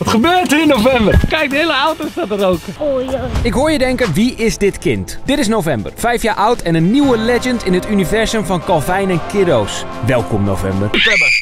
Wat gebeurt er in november? Kijk, de hele auto staat te roken. Oh. Ik hoor je denken, wie is dit kind? Dit is November, vijf jaar oud en een nieuwe legend in het universum van Calvin en Kiddo's. Welkom November.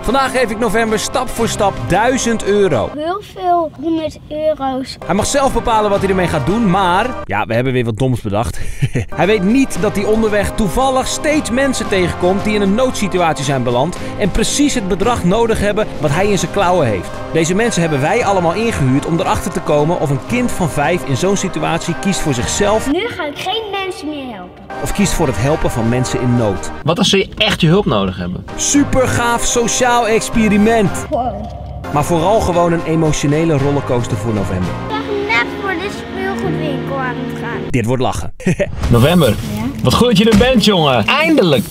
Vandaag geef ik November stap voor stap 1000 euro. Heel veel 100 euro's. Hij mag zelf bepalen wat hij ermee gaat doen, maar... Ja, we hebben weer wat doms bedacht. hij weet niet dat hij onderweg toevallig steeds mensen tegenkomt die in een noodsituatie zijn beland en precies het bedrag nodig hebben wat hij in zijn klauwen heeft. Deze mensen hebben wij allemaal ingehuurd om erachter te komen of een kind van vijf in zo'n situatie kiest voor zichzelf Nu ga ik geen mensen meer helpen. of kiest voor het helpen van mensen in nood. Wat als ze echt je hulp nodig hebben? Super gaaf sociaal experiment. Wow. Maar vooral gewoon een emotionele rollercoaster voor november. Ik ben net voor de speelgoedwinkel aan het gaan. Dit wordt lachen. November. Wat goed dat je er bent, jongen. Eindelijk.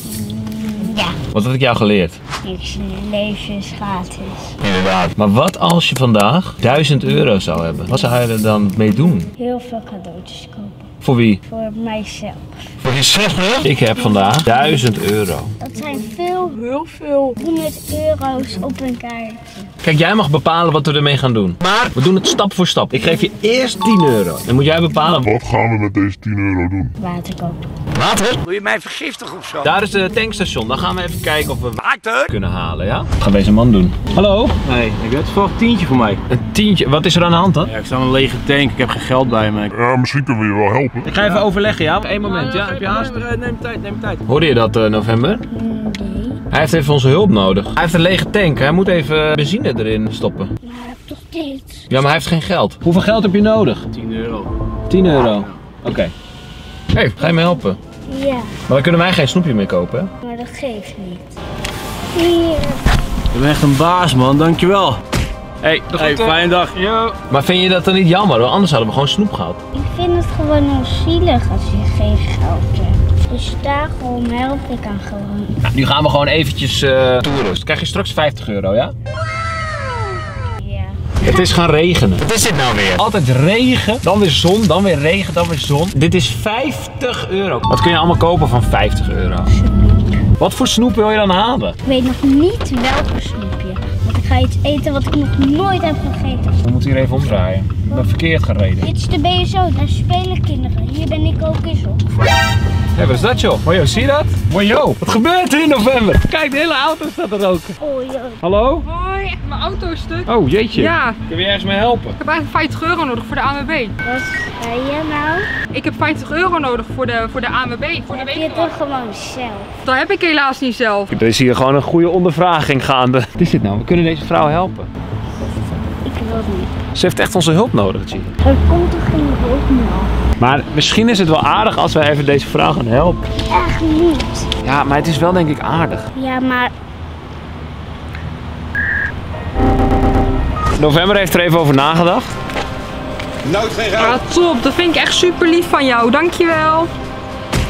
Ja. Wat had ik jou geleerd? Niks leven is gratis. Inderdaad. Maar wat als je vandaag 1000 euro zou hebben? Wat zou je er dan mee doen? Heel veel cadeautjes kopen. Voor wie? Voor mijzelf. Voor jezelf? Ik heb vandaag 1000 euro. Dat zijn veel, heel veel 100 euro's op een kaartje. Kijk, jij mag bepalen wat we ermee gaan doen. Maar we doen het stap voor stap. Ik geef je eerst 10 euro. Dan moet jij bepalen. Wat gaan we met deze 10 euro doen? Water kopen. Water? Wil je mij vergiftigen of zo? Daar is de tankstation. Dan gaan we even kijken of we water kunnen halen, ja? Wat gaat deze man doen? Hallo? Nee, ik heb toevallig een tientje voor mij. Een tientje. Wat is er aan de hand dan? Ja, ik sta een lege tank, ik heb geen geld bij me. Ja, misschien kunnen we je wel helpen. Ik ga even overleggen, ja? Eén moment, ja? Heb je haast? Neem tijd, neem tijd. Hoorde je dat, eh, November? Nee. Hij heeft even onze hulp nodig. Hij heeft een lege tank. Hij moet even benzine erin stoppen. Maar ik heb toch steeds. Ja, maar hij heeft geen geld. Hoeveel geld heb je nodig? 10 euro. 10 euro. Oké. hey, ga je me helpen? Ja, Maar dan kunnen wij geen snoepje meer kopen, hè? maar dat geeft niet. Hier. Je bent echt een baas man, dankjewel. Hey, Hey, fijne dag. Yo. Maar vind je dat dan niet jammer? Want anders hadden we gewoon snoep gehad. Ik vind het gewoon heel zielig als je geen geld hebt. Dus daarom help ik aan gewoon. Nou, nu gaan we gewoon eventjes eh toeren. Dus dan krijg je straks 50 euro, ja? Het is gaan regenen. Wat is dit nou weer? Altijd regen, dan weer zon, dan weer regen, dan weer zon. Dit is 50 euro. Wat kun je allemaal kopen van 50 euro? Wat voor snoep wil je dan halen? Ik weet nog niet welke snoepje. Want ik ga iets eten wat ik nog nooit heb gegeten. We moeten hier even omdraaien. Ik ben verkeerd gereden. Dit is de BSO, daar spelen kinderen. Hier ben ik ook eens op. Hé, wat is dat joh? Mojo, zie je dat? Mojo, wat gebeurt er in november? Kijk, de hele auto staat te roken. Oh joh. Hallo? Mijn auto is stuk. Oh, jeetje. Ja, Kun je ergens mee helpen? ik heb eigenlijk 50 euro nodig voor de ANWB. Wat zei je nou? Ik heb 50 euro nodig voor de, voor de ANWB. Voor de Heb je toch gewoon zelf? Dat heb ik helaas niet zelf. Er is hier gewoon een goede ondervraging gaande. Wat is dit nou? We kunnen deze vrouw helpen. Ik wil het niet. Ze heeft echt onze hulp nodig, zie je. Er komt toch geen hulp meer? Maar misschien is het wel aardig als wij even deze vrouw gaan helpen. Echt niet. Ja, maar het is wel denk ik aardig. Ja, maar November heeft er even over nagedacht. Ja, top. Dat vind ik echt super lief van jou. Dankjewel.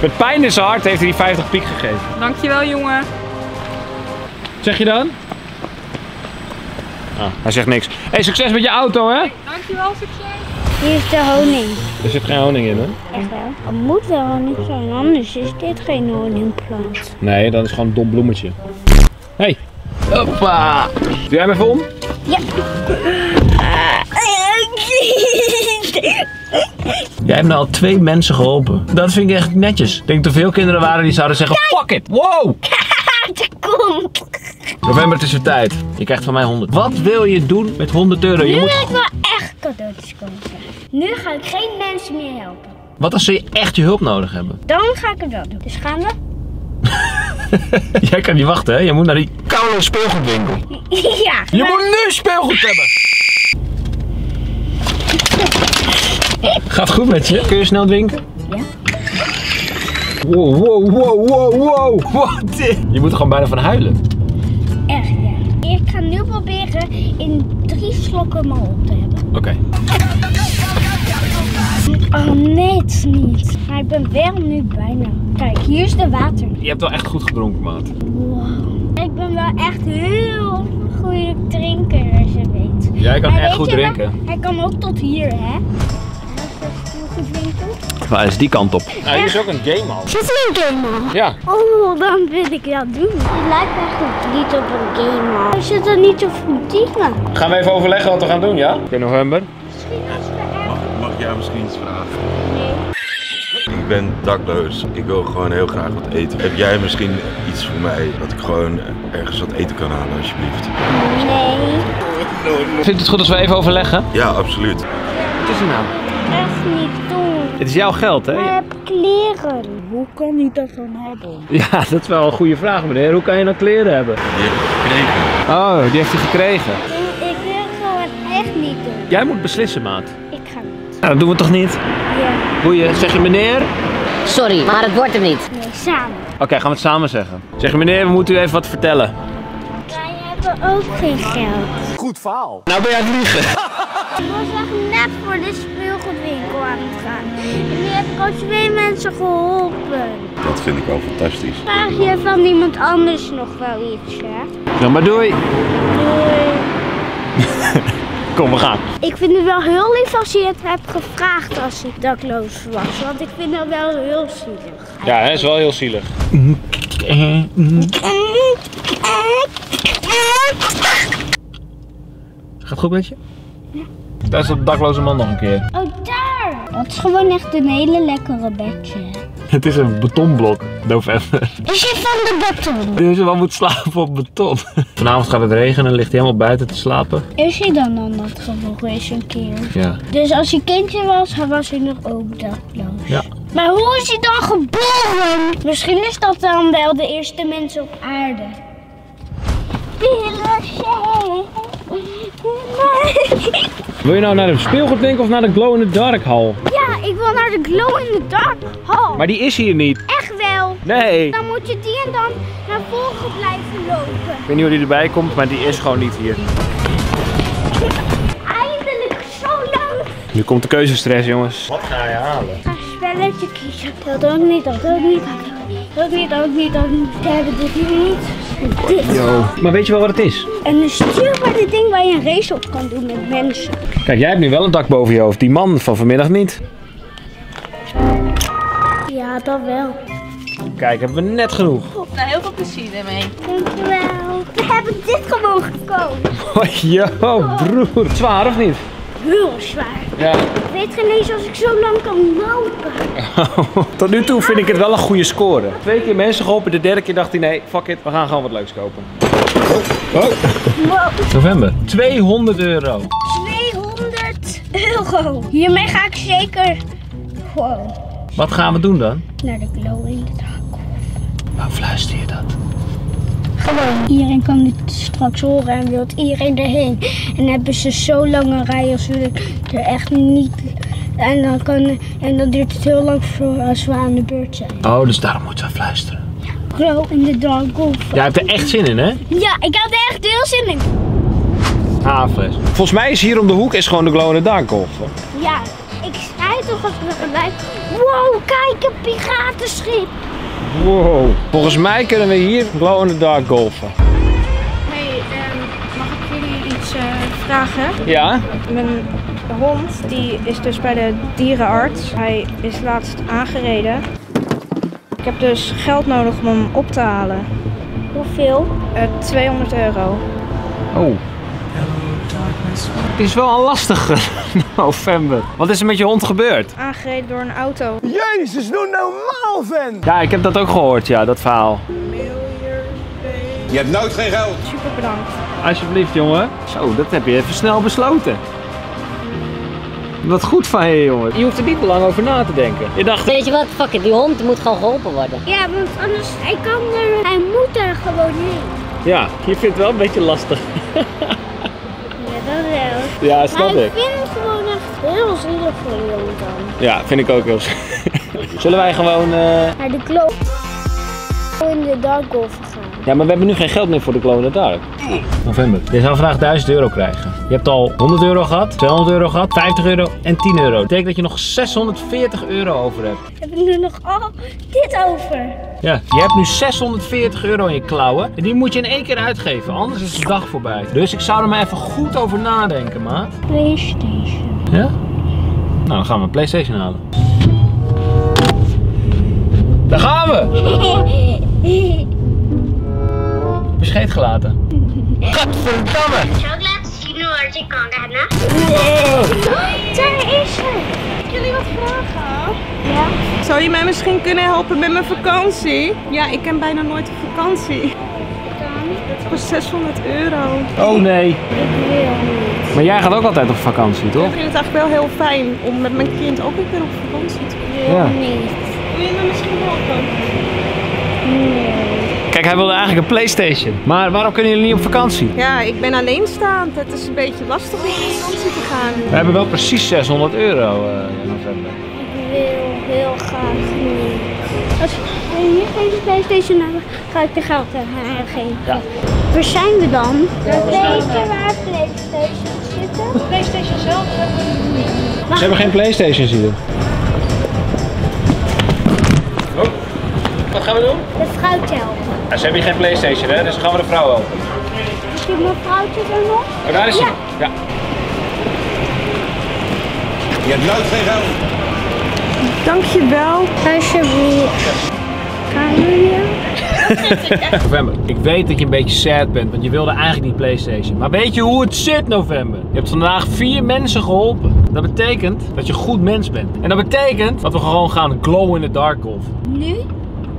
Met pijn in zijn hart heeft hij die 50 piek gegeven. Dankjewel, jongen. Zeg je dan? Ah, hij zegt niks. hey, succes met je auto, hè? Dankjewel, succes. hier is de honing. Er zit geen honing in, hè? Echt wel? Het moet wel honing zijn, anders is dit geen honingplant. Nee, dan is gewoon een dom bloemetje. Hey. Hoppa. Doe jij hem even om? Ja. Jij hebt nou al twee mensen geholpen. Dat vind ik echt netjes. Ik denk dat er veel kinderen waren die zouden zeggen, fuck it, wow. Komt. November, het is weer tijd. Je krijgt van mij 100. Wat wil je doen met 100 euro? Je Nu moet... wil ik wel echt cadeautjes kopen. Nu ga ik geen mensen meer helpen. Wat als ze echt je hulp nodig hebben? Dan ga ik het wel doen. Dus gaan we? Jij kan niet wachten, hè? Je moet naar die koude speelgoedwinkel. ja. Je moet nu speelgoed hebben. Gaat goed met je? Kun je snel drinken? Ja. Wow, wow, wow, wow, wow. Wat? Je moet er gewoon bijna van huilen. Echt, ja. Ik ga nu proberen in drie slokken maar op te hebben. Oké. Oh, net niet. Maar ik ben wel nu bijna. Kijk, hier is de water. Je hebt wel echt goed gedronken, maat. Wow. Ik ben wel echt heel goede drinker, als je weet. Jij kan Maar echt goed drinken. Hij kan ook tot hier, hè? Waar is die kant op? Nou, hier is ook een gamehal. Zit er een gamehal? Ja. Oh, dan wil ik dat doen. Het lijkt echt niet op een gamehal. Er zitten niet zoveel dingen. Gaan we even overleggen wat we gaan doen, ja? In november. Misschien als we echt... Mag ik jou misschien iets vragen? Nee. Ik ben dakloos. Ik wil gewoon heel graag wat eten. Heb jij misschien iets voor mij dat ik gewoon ergens wat eten kan halen, alsjeblieft? Nee. Vindt het goed als we even overleggen? Ja, absoluut. Wat is er nou? Echt niet doen. Het is jouw geld, hè? Ik heb kleren. Hoe kan ik dat dan hebben? Ja, dat is wel een goede vraag, meneer. Hoe kan je nou kleren hebben? Die heb ik gekregen. Oh, die heeft hij gekregen. Ik, ik wil gewoon echt niet doen. Jij moet beslissen, maat. Ik ga niet. Nou, dat doen we toch niet? Ja. Goeie, zeg je meneer? Sorry, maar het wordt hem niet. Nee, samen. Oké, gaan we het samen zeggen. Zeg je meneer, we moeten u even wat vertellen. Wij hebben ook geen geld. Goed verhaal. Nou ben je aan het liegen. Ik was echt net voor de speelgoedwinkel aan het gaan. En nu heb ik al twee mensen geholpen. Dat vind ik wel fantastisch. Vraag je van iemand anders nog wel iets, hè? Nou, maar doei. Doei. Kom, we gaan. Ik vind het wel heel lief als je het hebt gevraagd als ik dakloos was. Want ik vind dat wel heel zielig. Ja, hij is wel heel zielig. Gaat goed met je? Daar is dat dakloze man nog een keer. Oh, daar! Dat is gewoon echt een hele lekkere bedje. Het is een betonblok, november. Is je van de beton? Dus je wel moet slapen op beton. Vanavond gaat het regenen en ligt hij helemaal buiten te slapen. Is je dan dan dat gevoel eens een keer? Ja. Dus als je kindje was, was hij nog ook dakloos. Ja. Maar hoe is hij dan geboren? Misschien is dat dan wel de eerste mens op aarde. Wil je nou naar de speelgoedwinkel of naar de glow in the dark hal? Ja, ik wil naar de glow in the dark hal. Maar die is hier niet. Echt wel. Nee. Dan moet je die en dan naar voren blijven lopen. Ik weet niet hoe die erbij komt, maar die is gewoon niet hier. Eindelijk zo lang. Nu komt de keuzestress, jongens. Wat ga je halen? Ik ga een spelletje kiezen. Dat ook niet, dat ook niet, dat ook niet. Dat ook niet, dat ook niet, dat ook niet. We hebben dit niet. Dit. Yo. Maar weet je wel wat het is? En een stuurbare ding waar je een race op kan doen met mensen. Kijk, jij hebt nu wel een dak boven je hoofd. Die man van vanmiddag niet. Ja, dat wel. Kijk, hebben we net genoeg. Nou, heel veel plezier ermee. Dankjewel. We hebben dit gewoon gekozen. Oh, yo, broer. Zwaar of niet? Heel zwaar. Ja. Ik weet geen eens als ik zo lang kan lopen. Tot nu toe vind ik het wel een goede score. Twee keer mensen geholpen, de derde keer dacht hij nee, fuck it, we gaan gewoon wat leuks kopen. Oh. Oh. Wow, November. 200 euro. 200 euro. Hiermee ga ik zeker gewoon Wat gaan we doen dan? naar de glow in the dark. Waar fluister je dat? Gewoon. Iedereen kan dit straks horen en wil iedereen erheen. En hebben ze zo lange rij als we er echt niet... En dan, kan, en dan duurt het heel lang voor als we aan de beurt zijn. Oh, dus daarom moeten we fluisteren. Glow in the dark golf. Jij hebt er echt zin in, hè? Ja, ik had er echt heel zin in. Haafles. Volgens mij is hier om de hoek is gewoon de glow in the dark. Ja, ik zei toch als we gelijk... Wow, kijk, een piratenschip. Wow. Volgens mij kunnen we hier glow in the dark golfen. Hey, ehm, mag ik jullie iets eh, vragen? Ja? Mijn hond die is dus bij de dierenarts. Hij is laatst aangereden. Ik heb dus geld nodig om hem op te halen. Hoeveel? Eh 200 euro. Oh. Het is wel een lastige november. Wat is er met je hond gebeurd? Aangereden door een auto. Jezus, doe normaal, vent! Ja, ik heb dat ook gehoord, ja, dat verhaal. Je hebt nooit geen geld. Super bedankt. Alsjeblieft, jongen. Zo, dat heb je even snel besloten. Wat goed van je, jongen. Je hoeft er niet lang over na te denken. Je dacht, Weet je wat? Fuck it, die hond moet gewoon geholpen worden. Ja, want anders, hij kan er, hij moet er gewoon heen. ja, je vindt het wel een beetje lastig. Dat wel. Ja, Maar snap ik ik. vind het gewoon echt heel zielig voor jongen dan. Ja, vind ik ook heel Zullen wij gewoon... eh, Naar de glow in de dark golf gaan. Ja, maar we hebben nu geen geld meer voor de the Dark. November. Je zou vandaag 1000 euro krijgen. Je hebt al 100 euro gehad, 200 euro gehad, 50 euro en 10 euro. Dat betekent dat je nog 640 euro over hebt. Heb ik nu nog al dit over? Ja, je hebt nu 640 euro in je klauwen. En die moet je in één keer uitgeven, anders is de dag voorbij. Dus ik zou er maar even goed over nadenken, maat. Playstation. Ja? Nou, dan gaan we een Playstation halen. Daar gaan we! Bescheid gelaten. Gadverdamme! Zou ik laten zien hoe hard ik kan rennen? Wow. Daar is ze. jullie wat vragen? Ja. Zou je mij misschien kunnen helpen met mijn vakantie? Ja, ik ken bijna nooit een vakantie. Kost 600 euro. Oh nee. Ik wil niet. Maar jij gaat ook altijd op vakantie, toch? Ik vind het eigenlijk wel heel fijn om met mijn kind ook een keer op vakantie te gaan. Ja. niet. Wil je me misschien helpen? Nee. Kijk, hij wilde eigenlijk een Playstation. Maar waarom kunnen jullie niet op vakantie? Ja, ik ben alleenstaand. Het is een beetje lastig om op vakantie te gaan. We hebben wel precies 600 euro eh, in november. Ik wil heel graag niet. Als we hier geen Playstation hebben, ga ik de geld aan geven. Ja. Waar zijn we dan? Je waar Playstation zitten? Playstation zelf hebben we niet. Ze hebben geen Playstations hier. Oh, wat gaan we doen? De vrouwtje helpen. Ze hebben hier geen Playstation, hè? Dus dan gaan we de vrouw helpen. Is die mevrouwtje er nog? Oh, daar is hij. Ja. Ja. Je hebt nooit geen geld. Dankjewel. Alsjeblieft. Hier? November. Ik weet dat je een beetje sad bent, want je wilde eigenlijk niet Playstation. Maar weet je hoe het zit, November? Je hebt vandaag vier mensen geholpen. Dat betekent dat je een goed mens bent. En dat betekent dat we gewoon gaan glow in the dark golf. Nu?